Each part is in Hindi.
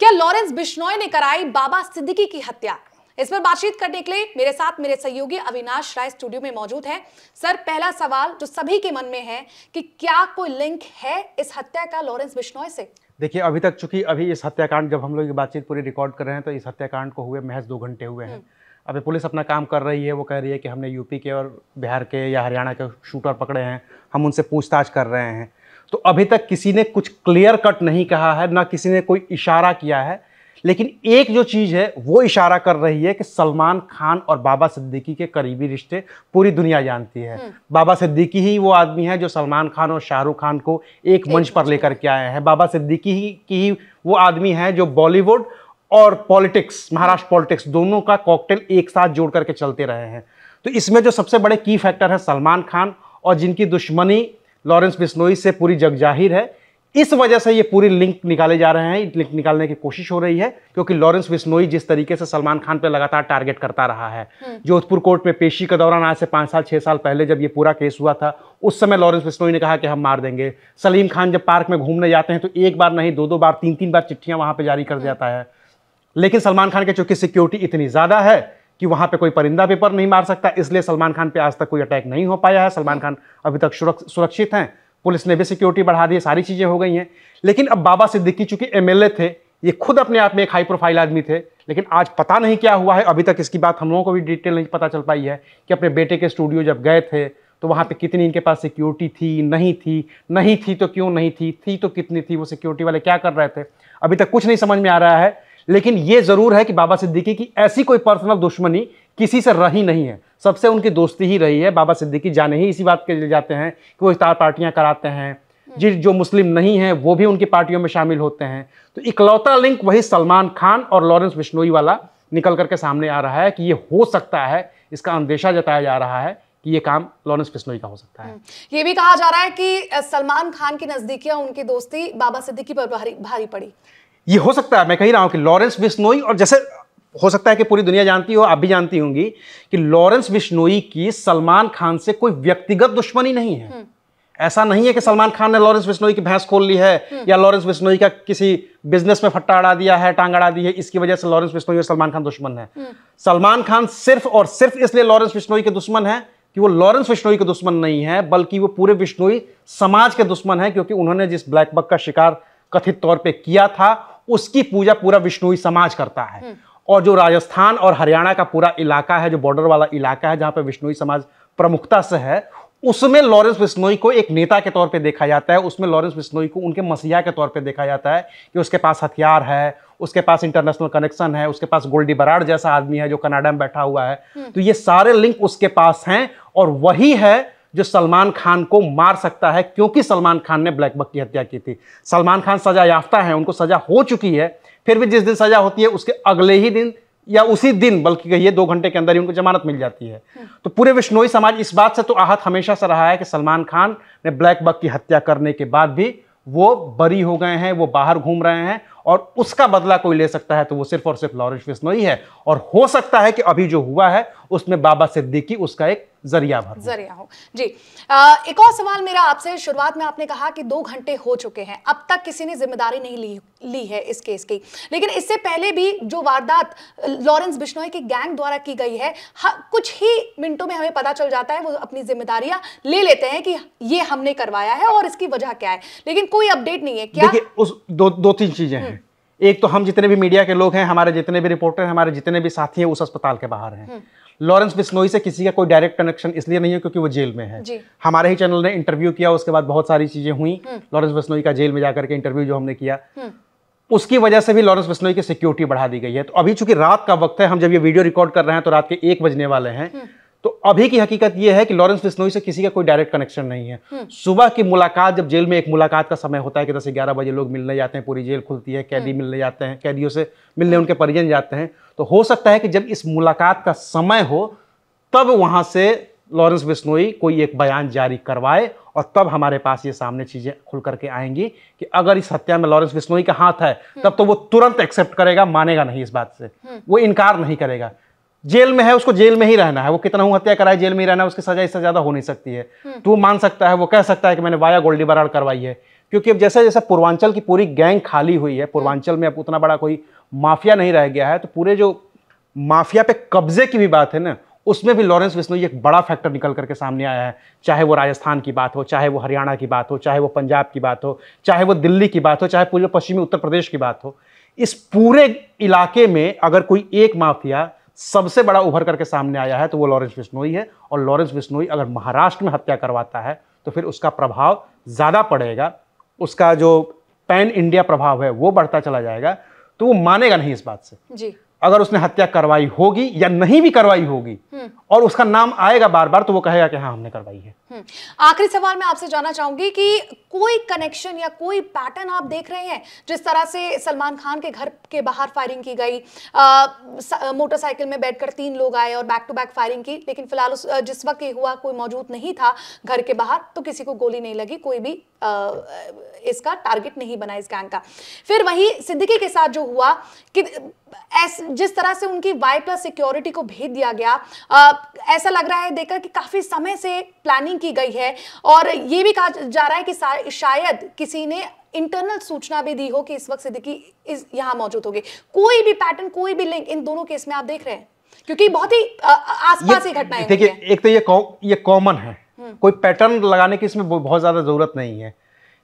क्या लॉरेंस बिश्नोई ने कराई बाबा सिद्दीकी की हत्या? इस पर बातचीत करने के लिए मेरे साथ मेरे सहयोगी अविनाश राय स्टूडियो में मौजूद हैं। सर पहला सवाल जो सभी के मन में है कि क्या कोई लिंक है इस हत्या का लॉरेंस बिश्नोई से? देखिए अभी तक चूँकि अभी इस हत्याकांड जब हम लोग ये बातचीत पूरी रिकॉर्ड कर रहे हैं तो इस हत्याकांड को हुए महज दो घंटे हुए हैं। अभी पुलिस अपना काम कर रही है वो कह रही है कि हमने यूपी के और बिहार के या हरियाणा के शूटर पकड़े हैं हम उनसे पूछताछ कर रहे हैं। तो अभी तक किसी ने कुछ क्लियर कट नहीं कहा है ना किसी ने कोई इशारा किया है। लेकिन एक जो चीज़ है वो इशारा कर रही है कि सलमान खान और बाबा सिद्दीकी के करीबी रिश्ते पूरी दुनिया जानती है। बाबा सिद्दीकी ही वो आदमी है जो सलमान खान और शाहरुख खान को एक मंच पर लेकर के आए हैं। बाबा सिद्दीकी ही की ही वो आदमी है जो बॉलीवुड और पॉलिटिक्स महाराष्ट्र पॉलिटिक्स दोनों का कॉकटेल एक साथ जोड़ करके चलते रहे हैं। तो इसमें जो सबसे बड़े की फैक्टर है सलमान खान और जिनकी दुश्मनी लॉरेंस बिश्नोई से पूरी जग ज़ाहिर है। इस वजह से ये पूरी लिंक निकाले जा रहे हैं लिंक निकालने की कोशिश हो रही है क्योंकि लॉरेंस बिश्नोई जिस तरीके से सलमान खान पे लगातार टारगेट करता रहा है। जोधपुर कोर्ट में पेशी के दौरान आज से पाँच साल छः साल पहले जब ये पूरा केस हुआ था उस समय लॉरेंस बिश्नोई ने कहा कि हम मार देंगे। सलीम खान जब पार्क में घूमने जाते हैं तो एक बार नहीं दो दो बार तीन तीन बार चिट्ठियाँ वहाँ पर जारी कर जाता है। लेकिन सलमान खान के चूँकि सिक्योरिटी इतनी ज़्यादा है कि वहाँ पे कोई परिंदा पेपर नहीं मार सकता, इसलिए सलमान खान पे आज तक कोई अटैक नहीं हो पाया है। सलमान खान अभी तक सुरक्षित हैं। पुलिस ने भी सिक्योरिटी बढ़ा दी, सारी चीज़ें हो गई हैं। लेकिन अब बाबा सिद्दीकी चूँकि एमएलए थे, ये खुद अपने आप में एक हाई प्रोफ़ाइल आदमी थे, लेकिन आज पता नहीं क्या हुआ है। अभी तक इसकी बात हम लोगों को भी डिटेल नहीं पता चल पाई है कि अपने बेटे के स्टूडियो जब गए थे तो वहाँ पे कितनी इनके पास सिक्योरिटी थी, नहीं थी नहीं थी तो क्यों नहीं थी थी तो कितनी थी, वो सिक्योरिटी वाले क्या कर रहे थे? अभी तक कुछ नहीं समझ में आ रहा है लेकिन ये ज़रूर है कि बाबा सिद्दीकी की ऐसी कोई पर्सनल दुश्मनी किसी से रही नहीं है। सबसे उनकी दोस्ती ही रही है। बाबा सिद्दीकी जाने ही इसी बात के लिए जाते हैं कि वो इफ्तार पार्टियाँ कराते हैं। जिस जो मुस्लिम नहीं हैं, वो भी उनकी पार्टियों में शामिल होते हैं। तो इकलौता लिंक वही सलमान खान और लॉरेंस बिश्नोई वाला निकल करके सामने आ रहा है कि ये हो सकता है, इसका अंदेशा जताया जा रहा है कि ये काम लॉरेंस बिश्नोई का हो सकता है। हम्म। ये भी कहा जा रहा है कि सलमान खान की नजदीकियाँ, उनकी दोस्ती बाबा सिद्दीकी पर भारी भारी पड़ी। ये हो सकता है मैं कह रहा हूँ कि लॉरेंस बिश्नोई और जैसे हो सकता है कि पूरी दुनिया जानती हो आप भी जानती होंगी कि लॉरेंस बिश्नोई की सलमान खान से कोई व्यक्तिगत दुश्मनी नहीं है हम्म। ऐसा नहीं है कि सलमान खान ने लॉरेंस बिश्नोई की भैंस खोल ली है हम्म। या लॉरेंस बिश्नोई का किसी बिज़नेस में फट्टा अड़ा दिया है टांग अड़ा दी है इसकी वजह से लॉरेंस बिश्नोई और सलमान खान दुश्मन है हम्म। सलमान खान सिर्फ़ और सिर्फ़ इसलिए लॉरेंस बिश्नोई के दुश्मन है कि वो लॉरेंस बिश्नोई के दुश्मन नहीं है बल्कि वो पूरे बिश्नोई समाज के दुश्मन है क्योंकि उन्होंने जिस ब्लैक बक का शिकार कथित तौर पर किया था उसकी पूजा पूरा बिश्नोई समाज करता है हम्म। और जो राजस्थान और हरियाणा का पूरा इलाका है जो बॉर्डर वाला इलाका है जहाँ पर विष्णुई समाज प्रमुखता से है उसमें लॉरेंस बिश्नोई को एक नेता के तौर पे देखा जाता है उसमें लॉरेंस बिश्नोई को उनके मसीहा के तौर पे देखा जाता है कि उसके पास हथियार है उसके पास इंटरनेशनल कनेक्शन है उसके पास गोल्डी बराड़ जैसा आदमी है जो कनाडा में बैठा हुआ है हम्म। तो ये सारे लिंक उसके पास हैं और वही है जो सलमान खान को मार सकता है क्योंकि सलमान खान ने ब्लैक बक की हत्या की थी। सलमान खान सजा याफ्ता है उनको सजा हो चुकी है फिर भी जिस दिन सजा होती है उसके अगले ही दिन या उसी दिन बल्कि कहिए दो घंटे के अंदर ही उनको जमानत मिल जाती है। तो पूरे विश्नोई समाज इस बात से तो आहत हमेशा से रहा है कि सलमान खान ने ब्लैक बक की हत्या करने के बाद भी वो बरी हो गए हैं वो बाहर घूम रहे हैं और उसका बदला कोई ले सकता है तो वो सिर्फ़ और सिर्फ़ लॉरेंस बिश्नोई है। और हो सकता है कि अभी जो हुआ है उसमें बाबा सिद्दीकी उसका एक ज़रिया भर ज़रिया हो। जी। आ, एक और सवाल मेरा आपसे शुरुआत में आपने कहा कि दो घंटे हो चुके हैं अब तक किसी ने ज़िम्मेदारी नहीं ली ली है इस केस की। लेकिन इससे पहले भी जो वारदात लॉरेंस बिश्नोई की गैंग द्वारा की गई है कुछ ही मिनटों में हमें पता चल जाता है वो अपनी जिम्मेदारियाँ ले लेते हैं कि ये हमने करवाया है और इसकी वजह क्या है। लेकिन कोई अपडेट नहीं है क्या उस दो दो तीन चीज़ें हैं। हम्म। एक तो हम जितने भी मीडिया के लोग हैं हमारे जितने भी रिपोर्टर हैं हमारे जितने भी साथी हैं उस अस्पताल के बाहर हैं। हम्म। लॉरेंस बिस्नोई से किसी का कोई डायरेक्ट कनेक्शन इसलिए नहीं है क्योंकि वो जेल में है। हमारे ही चैनल ने इंटरव्यू किया उसके बाद बहुत सारी चीज़ें हुई। हम्म। लॉरेंस बिस्नोई का जेल में जाकर के इंटरव्यू जो हमने किया। हम्म। उसकी वजह से भी लॉरेंस बिस्नोई की सिक्योरिटी बढ़ा दी गई है। तो अभी चूँकि रात का वक्त है हम जब ये वीडियो रिकॉर्ड कर रहे हैं तो रात के एक बजने वाले हैं। हम्म। तो अभी की हकीकत यह है कि लॉरेंस बिस्नोई से किसी का कोई डायरेक्ट कनेक्शन नहीं है। सुबह की मुलाकात जब जेल में एक मुलाकात का समय होता है कि दस ग्यारह बजे लोग मिलने जाते हैं पूरी जेल खुलती है कैदी मिलने जाते हैं कैदियों से मिलने उनके परिजन जाते हैं। तो हो सकता है कि जब इस मुलाकात का समय हो तब वहाँ से लॉरेंस बिश्नोई कोई एक बयान जारी करवाए और तब हमारे पास ये सामने चीज़ें खुल करके आएँगी कि अगर इस हत्या में लॉरेंस बिश्नोई का हाथ है तब तो वो तुरंत एक्सेप्ट करेगा मानेगा नहीं इस बात से। वो इनकार नहीं करेगा। जेल में है उसको जेल में ही रहना है। वो कितना हूँ हत्या कराए जेल में ही रहना है उसकी सजा इससे ज़्यादा हो नहीं सकती है। तो वो मान सकता है वो कह सकता है कि मैंने वाया गोल्डी बराड़ करवाई है। क्योंकि अब जैसे जैसे पूर्वांचल की पूरी गैंग खाली हुई है, पूर्वांचल में अब उतना बड़ा कोई माफिया नहीं रह गया है तो पूरे जो माफिया पे कब्जे की भी बात है ना, उसमें भी लॉरेंस बिश्नोई एक बड़ा फैक्टर निकल करके सामने आया है। चाहे वो राजस्थान की बात हो, चाहे वो हरियाणा की बात हो, चाहे वो पंजाब की बात हो, चाहे वो दिल्ली की बात हो, चाहे पूरे पश्चिमी उत्तर प्रदेश की बात हो, इस पूरे इलाके में अगर कोई एक माफिया सबसे बड़ा उभर करके सामने आया है तो वो लॉरेंस बिश्नोई है और लॉरेंस बिश्नोई अगर महाराष्ट्र में हत्या करवाता है तो फिर उसका प्रभाव ज़्यादा पड़ेगा। उसका जो पैन इंडिया प्रभाव है वो बढ़ता चला जाएगा तो वो मानेगा नहीं इस बात से। जी। अगर उसने हत्या करवाई होगी या नहीं भी करवाई होगी और उसका नाम आएगा बार बार तो वो कहेगा कि हाँ हमने करवाई है। हम्म। आखिरी सवाल मैं आपसे जानना चाहूँगी कि कोई कनेक्शन या कोई पैटर्न आप देख रहे हैं जिस तरह से सलमान खान के घर के बाहर फायरिंग की गई मोटरसाइकिल में बैठकर तीन लोग आए और बैक टू बैक फायरिंग की लेकिन फ़िलहाल जिस वक्त ये हुआ कोई मौजूद नहीं था घर के बाहर तो किसी को गोली नहीं लगी कोई भी आ, इसका टारगेट नहीं बना इस गैंग का। फिर वही सिद्दीकी के साथ जो हुआ कि ऐस जिस तरह से उनकी वाई प्लस सिक्योरिटी को भेज दिया गया आ, ऐसा लग रहा है देखकर कि काफ़ी समय से प्लानिंग की गई है और ये भी कहा जा रहा है कि शायद किसी ने इंटरनल सूचना भी दी हो कि इस वक्त सिद्दीकी इस यहाँ मौजूद होगी। कोई भी पैटर्न कोई भी लिंक इन दोनों केस में आप देख रहे हैं क्योंकि बहुत ही आसपास ही घटनाएँ देखिए एक तो ये ये कॉमन है। कोई पैटर्न लगाने की इसमें बहुत ज़्यादा ज़रूरत नहीं है।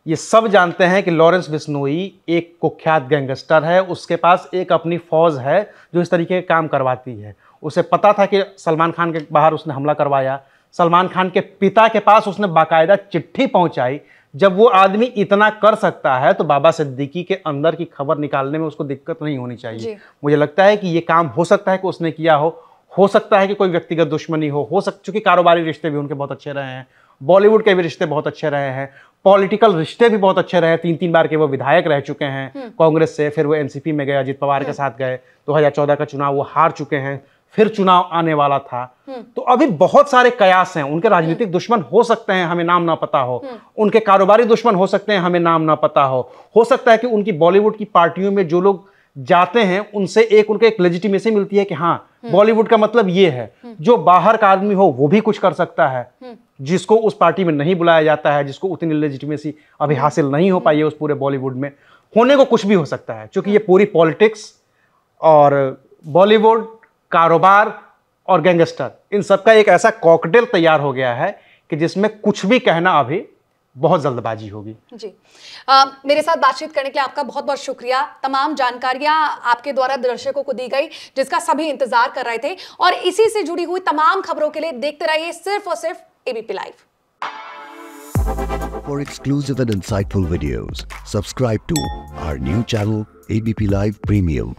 ये सब जानते हैं कि लॉरेंस बिश्नोई एक कुख्यात गैंगस्टर है। उसके पास एक अपनी फौज है जो इस तरीके के काम करवाती है। उसे पता था कि सलमान खान के बाहर उसने हमला करवाया। सलमान खान के पिता के पास उसने बाकायदा चिट्ठी पहुंचाई। जब वो आदमी इतना कर सकता है तो बाबा सिद्दीकी के अंदर की खबर निकालने में उसको दिक्कत नहीं होनी चाहिए। मुझे लगता है कि ये काम हो सकता है कि उसने किया हो। हो सकता है कि कोई व्यक्तिगत दुश्मनी हो हो सक चूँकि कारोबारी रिश्ते भी उनके बहुत अच्छे रहे हैं बॉलीवुड के भी रिश्ते बहुत अच्छे रहे हैं पॉलिटिकल रिश्ते भी बहुत अच्छे रहे तीन तीन बार के वो विधायक रह चुके हैं हम्म। कांग्रेस से फिर वो एनसीपी में गए अजित पवार के हम्म। साथ गए 2014 का चुनाव वो हार चुके हैं फिर चुनाव आने वाला था हम्म। तो अभी बहुत सारे कयास हैं उनके राजनीतिक दुश्मन हो सकते हैं हमें नाम ना पता हो उनके कारोबारी दुश्मन हो सकते हैं हमें नाम ना पता हो हो सकता है कि उनकी बॉलीवुड की पार्टियों में जो लोग जाते हैं उनसे एक उनके एक लेजिटिमेसी मिलती है कि हाँ बॉलीवुड का मतलब ये है जो बाहर का आदमी हो वो भी कुछ कर सकता है जिसको उस पार्टी में नहीं बुलाया जाता है जिसको उतनी लेजिटिमेसी अभी हासिल नहीं हो पाई है उस पूरे बॉलीवुड में। होने को कुछ भी हो सकता है क्योंकि ये पूरी पॉलिटिक्स और बॉलीवुड कारोबार और गैंगस्टर इन सबका एक ऐसा कॉकटेल तैयार हो गया है कि जिसमें कुछ भी कहना अभी बहुत जल्दबाजी होगी। जी। आ, मेरे साथ बातचीत करने के लिए आपका बहुत बहुत शुक्रिया। तमाम जानकारियाँ आपके द्वारा दर्शकों को दी गई जिसका सभी इंतज़ार कर रहे थे। और इसी से जुड़ी हुई तमाम खबरों के लिए देखते रहिए सिर्फ़ और सिर्फ़ ABP live For exclusive and insightful videos, subscribe to our new channel ABP Live Premium.